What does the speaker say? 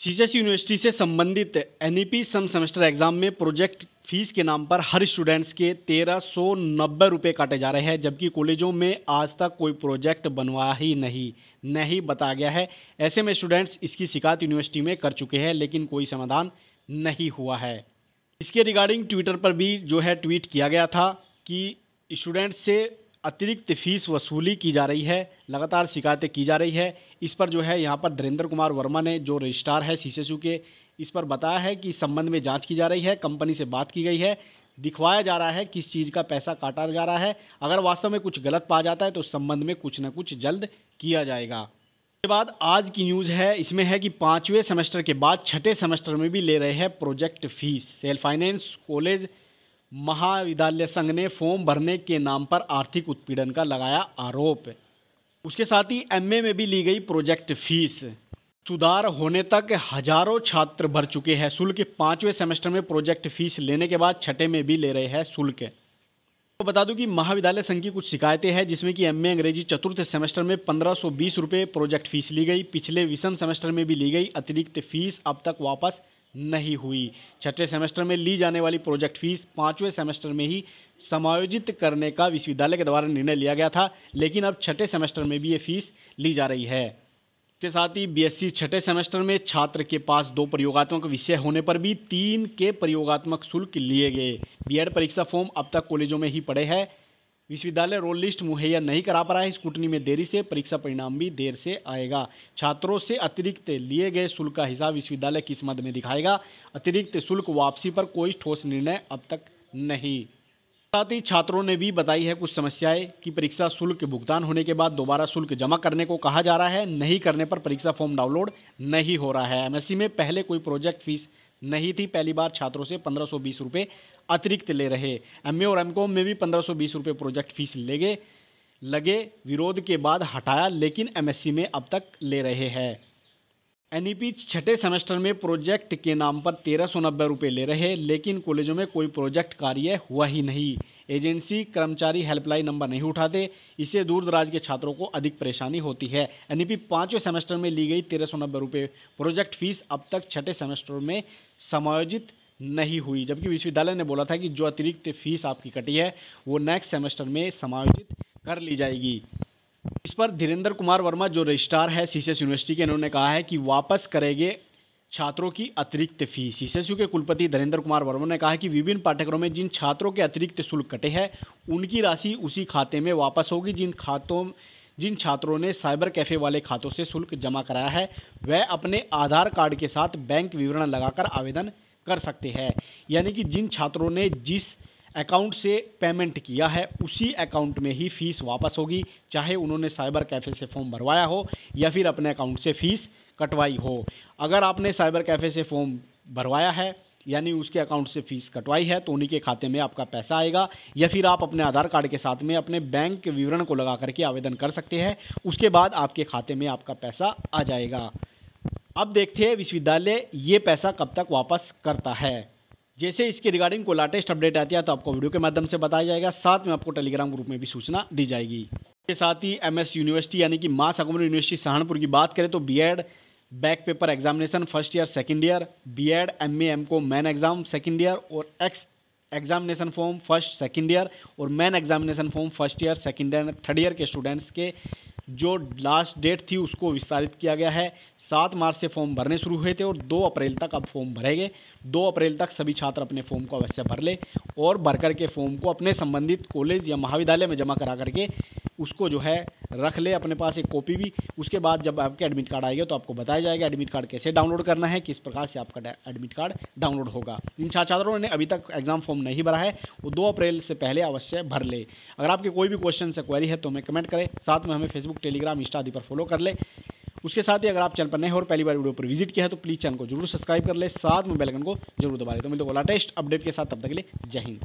CCS university से संबंधित NEP सम सेमेस्टर एग्ज़ाम में प्रोजेक्ट फ़ीस के नाम पर हर स्टूडेंट्स के तेरह सौ नब्बे रुपये काटे जा रहे हैं, जबकि कॉलेजों में आज तक कोई प्रोजेक्ट बनवा ही नहीं नहीं बताया गया है। ऐसे में स्टूडेंट्स इसकी शिकायत यूनिवर्सिटी में कर चुके हैं, लेकिन कोई समाधान नहीं हुआ है। इसके रिगार्डिंग ट्विटर पर भी जो है ट्वीट किया गया था कि स्टूडेंट्स से अतिरिक्त फ़ीस वसूली की जा रही है, लगातार शिकायतें की जा रही है। इस पर जो है यहाँ पर धीरेन्द्र कुमार वर्मा ने जो रजिस्ट्रार है सी के, इस पर बताया है कि इस संबंध में जाँच की जा रही है, कंपनी से बात की गई है। दिखवाया जा रहा है किस चीज़ का पैसा काटा जा रहा है। अगर वास्तव में कुछ गलत पा जाता है तो संबंध में कुछ ना कुछ जल्द किया जाएगा। उसके बाद आज की न्यूज़ है, इसमें है कि पाँचवें सेमेस्टर के बाद छठे सेमेस्टर में भी ले रहे हैं project fees. Self finance college महाविद्यालय संघ ने फॉर्म भरने के नाम पर आर्थिक उत्पीड़न का लगाया आरोप। उसके साथ ही एमए में भी ली गई प्रोजेक्ट फ़ीस। सुधार होने तक हज़ारों छात्र भर चुके हैं शुल्क। पाँचवें सेमेस्टर में प्रोजेक्ट फ़ीस लेने के बाद छठे में भी ले रहे हैं शुल्क। तो बता दूँ कि महाविद्यालय संघ की कुछ शिकायतें हैं, जिसमें कि एमए अंग्रेज़ी चतुर्थ सेमेस्टर में पंद्रह सौ बीस रुपये प्रोजेक्ट फ़ीस ली गई। पिछले विषम सेमेस्टर में भी ली गई अतिरिक्त फ़ीस अब तक वापस नहीं हुई। छठे सेमेस्टर में ली जाने वाली प्रोजेक्ट फ़ीस पाँचवें सेमेस्टर में ही समायोजित करने का विश्वविद्यालय के द्वारा निर्णय लिया गया था, लेकिन अब छठे सेमेस्टर में भी ये फ़ीस ली जा रही है। के साथ ही बीएससी छठे सेमेस्टर में छात्र के पास दो प्रयोगात्मक विषय होने पर भी तीन के प्रयोगात्मक शुल्क लिए गए। बीएड परीक्षा फॉर्म अब तक कॉलेजों में ही पड़े हैं। विश्वविद्यालय रोल लिस्ट मुहैया नहीं करा पा रहा है। स्कूटनी में देरी से परीक्षा परिणाम भी देर से आएगा। छात्रों से अतिरिक्त लिए गए शुल्क का हिसाब विश्वविद्यालय किस मद में दिखाएगा। अतिरिक्त शुल्क वापसी पर कोई ठोस निर्णय अब तक नहीं। साथ ही छात्रों ने भी बताई है कुछ समस्याएँ कि परीक्षा शुल्क भुगतान होने के बाद दोबारा शुल्क जमा करने को कहा जा रहा है। नहीं करने पर परीक्षा फॉर्म डाउनलोड नहीं हो रहा है। एमएससी में पहले कोई प्रोजेक्ट फ़ीस नहीं थी, पहली बार छात्रों से पंद्रह सौ बीस रुपये अतिरिक्त ले रहे। एमए और एमकॉम में भी पंद्रह सौ बीस रुपये प्रोजेक्ट फ़ीस ले गए लगे, विरोध के बाद हटाया, लेकिन एमएससी में अब तक ले रहे हैं। एनईपी छठे सेमेस्टर में प्रोजेक्ट के नाम पर तेरह सौ नब्बे रुपये ले रहे लेकिन कॉलेजों में कोई प्रोजेक्ट कार्य हुआ ही नहीं। एजेंसी कर्मचारी हेल्पलाइन नंबर नहीं उठाते, इससे दूर दराज के छात्रों को अधिक परेशानी होती है। एनईपी पाँचवें सेमेस्टर में ली गई तेरह सौ नब्बे रुपये प्रोजेक्ट फ़ीस अब तक छठे सेमेस्टर में समायोजित नहीं हुई, जबकि विश्वविद्यालय ने बोला था कि जो अतिरिक्त फ़ीस आपकी कटी है, वो नेक्स्ट सेमेस्टर में समायोजित कर ली जाएगी। इस पर धीरेन्द्र कुमार वर्मा, जो रजिस्ट्रार है सीसीएस यूनिवर्सिटी के, इन्होंने कहा है कि वापस करेंगे छात्रों की अतिरिक्त फ़ीस। सीसीएसयू के कुलपति धीरेन्द्र कुमार वर्मा ने कहा कि विभिन्न पाठ्यक्रमों में जिन छात्रों के अतिरिक्त शुल्क कटे हैं, उनकी राशि उसी खाते में वापस होगी। जिन खातों, जिन छात्रों ने साइबर कैफ़े वाले खातों से शुल्क जमा कराया है, वह अपने आधार कार्ड के साथ बैंक विवरण लगाकर आवेदन कर सकते हैं। यानी कि जिन छात्रों ने जिस अकाउंट से पेमेंट किया है, उसी अकाउंट में ही फ़ीस वापस होगी, चाहे उन्होंने साइबर कैफ़े से फॉर्म भरवाया हो या फिर अपने अकाउंट से फ़ीस कटवाई हो। अगर आपने साइबर कैफ़े से फॉर्म भरवाया है, यानी उसके अकाउंट से फ़ीस कटवाई है तो उन्हीं के खाते में आपका पैसा आएगा, या फिर आप अपने आधार कार्ड के साथ में अपने बैंक विवरण को लगा करके आवेदन कर सकते हैं, उसके बाद आपके खाते में आपका पैसा आ जाएगा। अब देखते हैं विश्वविद्यालय ये पैसा कब तक वापस करता है। जैसे इसके रिगार्डिंग को लेटेस्ट अपडेट आती है तो आपको वीडियो के माध्यम से बताया जाएगा। साथ में आपको टेलीग्राम ग्रुप में भी सूचना दी जाएगी। इसके साथ ही एमएस यूनिवर्सिटी यानी कि मास अकबर यूनिवर्सिटी सहारनपुर की बात करें तो BEd back paper examination first year second year B Ed M M को मैन एग्ज़ाम सेकेंड ईयर और ex examination form first second year और main examination form first year second year third year के students के जो last date थी, उसको विस्तारित किया गया है। सात मार्च से फॉर्म भरने शुरू हुए थे और दो अप्रैल तक अब फॉर्म भरेंगे दो अप्रैल तक सभी छात्र अपने फॉर्म को अवश्य भर ले और भर करके फॉर्म को अपने संबंधित कॉलेज या महाविद्यालय में जमा करा करके उसको जो है रख ले, अपने पास एक कॉपी भी। उसके बाद जब आपके एडमिट कार्ड आएगा तो आपको बताया जाएगा एडमिट कार्ड कैसे डाउनलोड करना है, किस प्रकार से आपका एडमिट कार्ड डाउनलोड होगा। इन छात्रों ने अभी तक एग्ज़ाम फॉर्म नहीं भरा है। वो दो अप्रैल से पहले अवश्य भर ले। अगर आपके कोई भी क्वेश्चन से क्वेरी है तो हमें कमेंट करें। साथ में हमें फेसबुक टेलीग्राम इंस्टा आदि पर फॉलो कर ले। उसके साथ ही अगर आप चैनल पर नए हो और पहली बार वीडियो पर विज़िट किया है तो प्लीज़ चैनल को ज़रूर सब्सक्राइब कर ले। साथ में बेलकन को ज़रूर दबा ले। तो मिलते हो लेटेस्ट अपडेट के साथ। तब तक के लिए जय हिंद।